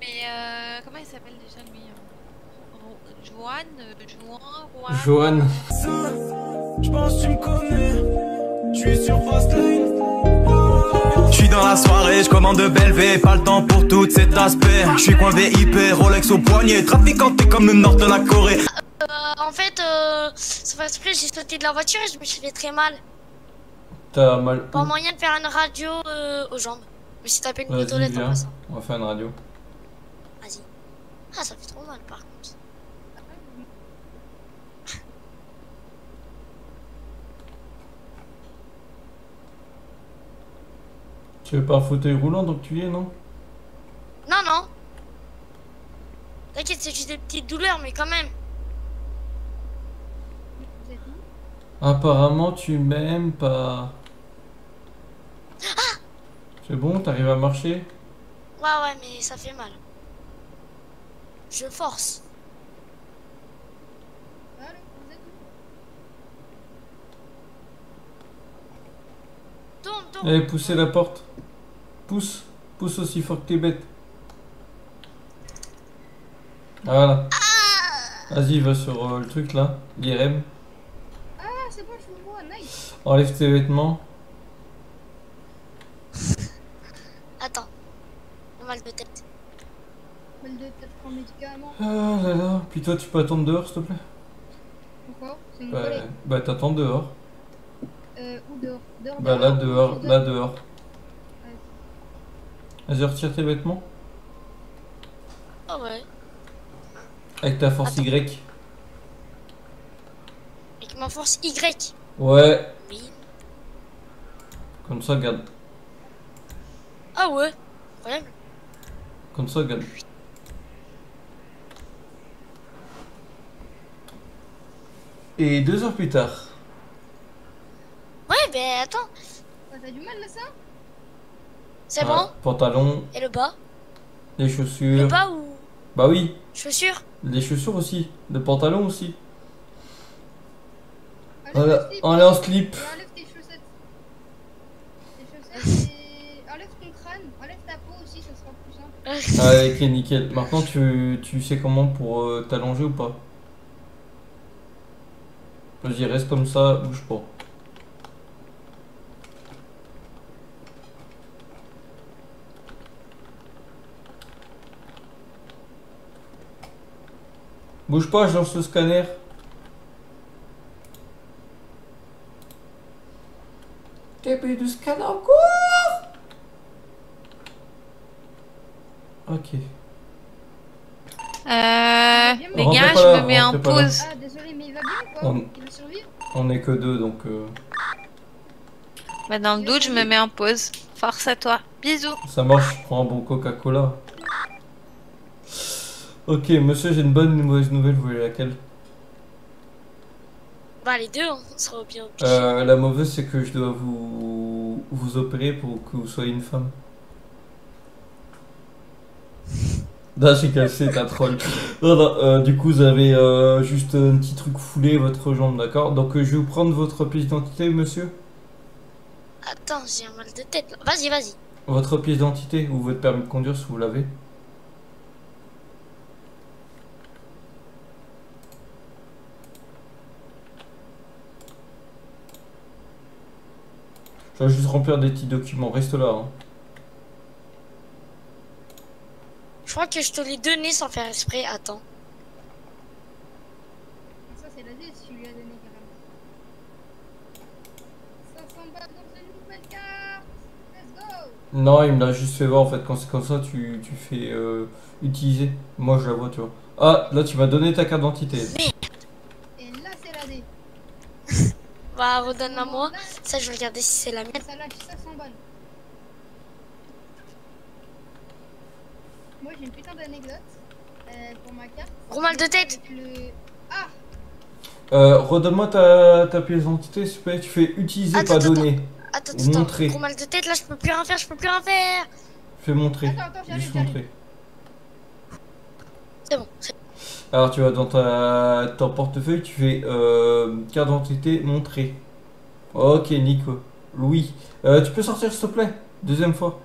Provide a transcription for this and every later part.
Mais euh, comment il s'appelle déjà lui Joanne, Joan, Juan? Johan. Je pense que tu me connais. Je suis sur Fastlane. Je suis dans la soirée, je commande de belles V, pas le temps pour tout cet aspect. Je suis coin VIP, Rolex au poignet, trafiquanté comme le nord de la Corée. Euh, en fait, euh, sans faire exprès, j'ai sauté de la voiture et je me suis fait très mal. T'as mal. Pas moyen de faire une radio euh, aux jambes. Je me suis tapé une côtelette en passant. On va faire une radio. Ah, ça fait trop mal par contre. Tu veux pas un fauteuil roulant donc tu y es, non? Non, non. T'inquiète, c'est juste des petites douleurs, mais quand même. Apparemment, tu m'aimes pas. Ah C'est bon, t'arrives à marcher? Ouais, ouais, mais ça fait mal. Je force. Allô, vous êtes où Tourne, tourne. Allez, poussez la porte. Pousse. Pousse aussi fort que t'es bête. Voilà. Vas-y, va sur euh, le truc là. L'IRM. Ah, c'est bon, je vous vois, nice. Enlève tes vêtements. Attends. Mal de tête. Mal de tête, prends médicament. Ah là là. Puis toi, tu peux attendre dehors, s'il te plaît? Pourquoi? C'est mon Bah, collègue. bah t'attends dehors. Euh, où dehors Dehors, Bah là, dehors. Dehors. Là, dehors. Vas-y, retire tes vêtements. Ah ouais. Avec ta force Attends. Y. Avec ma force Y. Ouais. Oui. Comme ça, regarde. Ah ouais. Incroyable. Comme ça, regarde. Et deux heures plus tard. Ouais, ben attends. T'as du mal là, ça? C'est Ah, Pantalon, bon Et le bas? Les Le chaussures. bas ou? Bah oui, chaussures? Les chaussures aussi. Le pantalon aussi. Enlève Voilà, le slip enlève en slip. et enlève tes chaussettes. Tes chaussettes et enlève ton crâne. Enlève ta peau aussi, ça sera plus simple. Ah, ok, nickel. Maintenant, tu, tu sais comment pour euh, t'allonger ou pas? Vas-y, reste comme ça, bouge pas. Bouge pas, je lance le scanner. Début du scanner en cours Ok. Euh, les Rentrez gars, pas je me mets en rentrez pas là. pause. Ah, désolé, mais il va bien ou pas On- Il va survivre On est que deux donc. euh, Bah, dans le doute, je me mets en pause. Force à toi. Bisous. Ça marche, je prends un bon Coca-Cola. Ok, monsieur, j'ai une bonne et une mauvaise nouvelle, vous voulez laquelle? Bah les deux, on sera bien obligé. euh, La mauvaise, c'est que je dois vous, vous opérer pour que vous soyez une femme. Non, j'ai cassé ta troll. Non, non, euh, du coup, vous avez euh, juste un petit truc foulé votre jambe, d'accord? Donc, euh, je vais vous prendre votre pièce d'identité, monsieur? Attends, j'ai un mal de tête. Vas-y, vas-y. Votre pièce d'identité ou votre permis de conduire si vous l'avez Je vais juste remplir des petits documents, reste là. Hein. Je crois que je te l'ai donné sans faire exprès. Attends. Ça, c'est la D si tu lui as donné carrément. 500 balles dans une nouvelle carte Let's go Non, il me l'a juste fait voir en fait. Quand c'est comme ça, tu, tu fais euh, utiliser. Moi je la vois, tu vois. Ah, là tu m'as donné ta carte d'identité. Et là, c'est la D. Bah, redonne-la moi. Ça, je vais regarder si c'est la mienne. Ça lâche 500 balles. Moi, j'ai une putain d'anecdote euh, pour ma carte. Gros mal de tête. Le... Ah Euh, redonne-moi ta, ta pièce d'identité s'il te plaît. Tu fais utiliser, Attends, pas attends, donner. Attends, Ou attends. montrer. Gros mal de tête là, je peux plus rien faire, je peux plus rien faire. Fais montrer. Attends, attends, Juste montrer. C'est bon. c'est- Alors tu vas dans ta, ton portefeuille, tu fais euh, carte d'identité montrer. Ok, Nico. Louis. Euh, tu peux sortir s'il te plaît? Deuxième fois.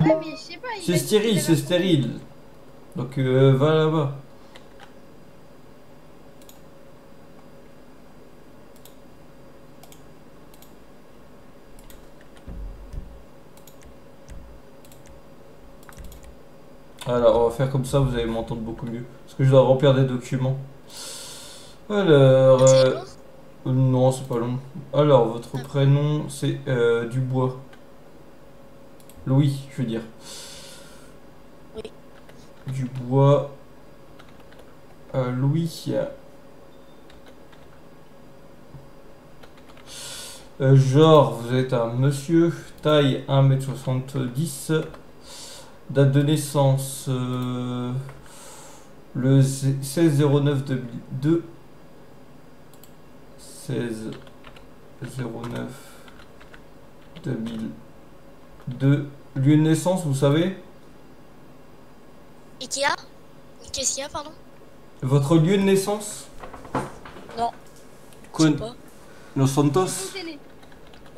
Ah ouais, ouais, mais je sais pas. il a C'est stérile, c'est stérile. Donc euh, va là-bas. Alors on va faire comme ça, vous allez m'entendre beaucoup mieux. Parce que je dois remplir des documents. Alors... Euh, euh, non, c'est pas long. Alors, votre prénom, c'est euh, Dubois. Louis, je veux dire. Oui. Dubois. Euh, Louis. Euh, genre, vous êtes un monsieur. Taille 1m70. Date de naissance. euh, le 16 09 2002. 16 09 2002. Lieu de naissance, vous savez Et qu'il y a Qu'est-ce qu'il y a, pardon Votre lieu de naissance Non. Con- pas. Los Santos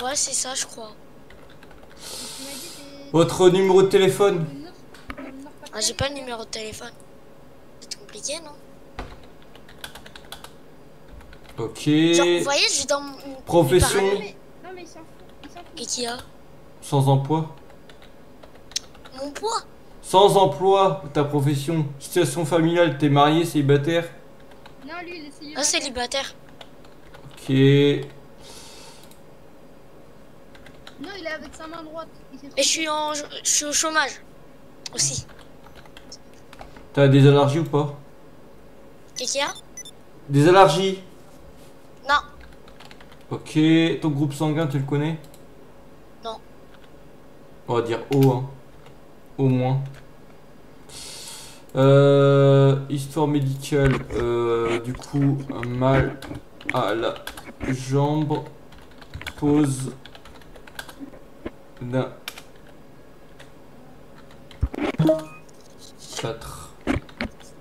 Ouais, c'est ça, je crois. Votre numéro de téléphone. Ah, j'ai pas le numéro de téléphone. C'est compliqué, non Ok. Genre, vous voyez, je vais dans mon... Profession Non, mais, non, mais il s'en fout. Il s'en fout. Et qu'il y a Sans emploi Mon poids Sans emploi, ta profession. Situation familiale, t'es marié, célibataire Non, lui, il est célibataire. Ah, célibataire. Ok. Non, il est avec sa main droite. Et je suis, en... je suis au chômage. Aussi. T'as des allergies ou pas? Et qu'il y a? Des allergies? Non. Ok. Ton groupe sanguin, tu le connais? On va dire O, hein. Au moins. Euh, histoire médicale. euh, du coup, un mal à la jambe. Pause d'un 4.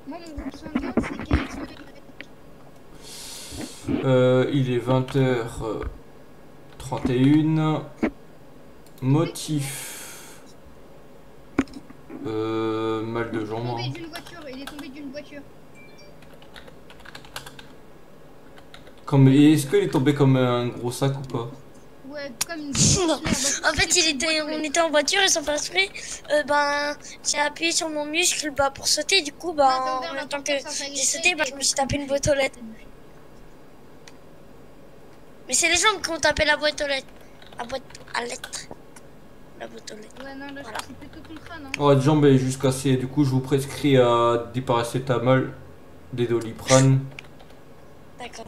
Moi, mon groupe sanguin, c'est KX. Euh, il est 20h31. Motif. Euh, mal de Il est jambe. tombé hein. d'une voiture. Il est tombé d'une voiture. Comme, est-ce qu'il est tombé comme un gros sac ou pas? Ouais, comme une. Non. bah, En fait, il était, on était en voiture et sans faire euh, ben, j'ai appuyé sur mon muscle bah, pour sauter. Du coup, bah, en même temps que j'ai sauté, bah, je me suis tapé une boîte aux lettres. Mais c'est les jambes qui ont tapé la boîte aux lettres. La boîte à lettres. La. Ouais, non, là, Voilà. c'est plutôt ton crâne. Hein. Oh, Votre jambe est juste cassée. Du coup, je vous prescris euh, des paracétamol, des doliprane. D'accord.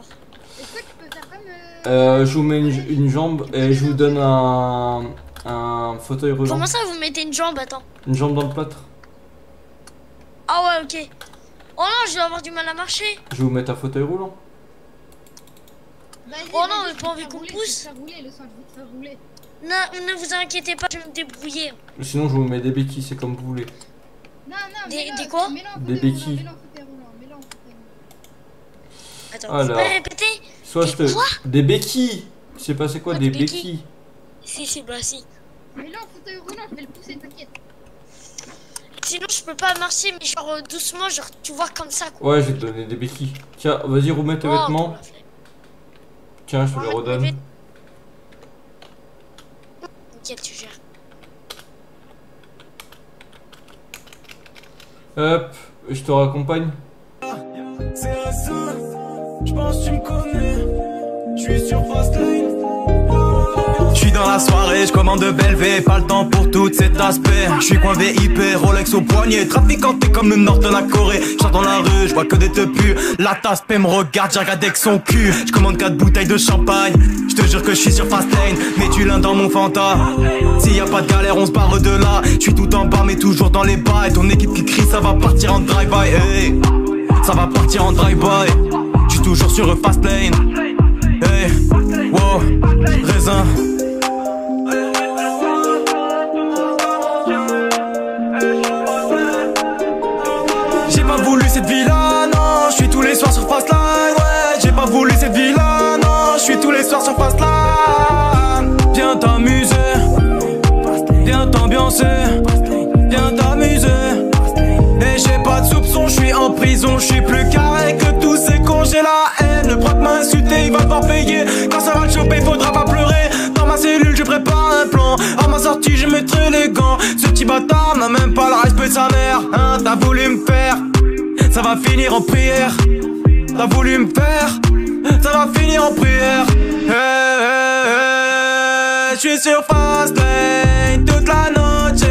Est-ce que tu peux faire comme. Euh... Euh, je vous mets une, une jambe et je vous donne un, un fauteuil roulant. Comment ça, vous mettez une jambe? Attends. Une jambe dans le plâtre. Ah ouais, ok. Oh non, je vais avoir du mal à marcher. Je vais vous mettre un fauteuil roulant. Oh non, je pas envie qu'on pousse. rouler, Je vais te faire rouler, le sang, je vais te faire rouler. Ne, ne vous inquiétez pas, je vais me débrouiller. Sinon, je vous mets des béquilles, c'est comme vous voulez. Non, non, Des- quoi Des béquilles. Attends, Alors. vous pouvez répéter Soit Des je te. quoi Des béquilles Je sais pas c'est quoi Ah, des des béquilles. béquilles? Si, si, bah si. Mets-le en fauteuil roulant, je vais le pousser, t'inquiète. Sinon, je peux pas marcher, mais genre euh, doucement, genre tu vois comme ça quoi. Ouais, je vais te donner des béquilles. Tiens, vas-y, remets tes Oh, vêtements. Tiens, je te les redonne. Nickel, tu gères. Hop, je te raccompagne. C'est récent, je pense que tu me connais. Je suis sur Fastlane. Je suis dans la soirée, je commande de pas le temps pour tout cet aspect. Je suis coin VIP, Rolex au poignet, traficanté comme le nord de la Corée. Je dans la rue, je vois que des teupus. La tasse paix me regarde, j'ai regardé son cul. Je commande 4 bouteilles de champagne. Je te jure que je suis sur Fastlane, mets du lin dans mon Fanta. S'il y a pas de galère, on se barre de là. Je suis tout en bas, mais toujours dans les bas. Et ton équipe qui crie, ça va partir en drive-by. hey. Ça va partir en drive-by. Je suis toujours sur Fastlane. Hey, Wow, raisin. J'ai pas voulu cette vie-là, non. Je suis tous les soirs sur Fastline, ouais. J'ai pas voulu cette vie-là, non. Je suis tous les soirs sur Fastline. Viens t'amuser, viens t'ambiancer, viens t'amuser. Et j'ai pas de soupçon, je suis en prison, je suis plus. Ce petit bâtard n'a même pas le respect de sa mère. Hein, t'as voulu me faire, ça va finir en prière. T'as voulu me faire, ça va finir en prière. Hey, hey, hey, je suis sur fast toute la noche.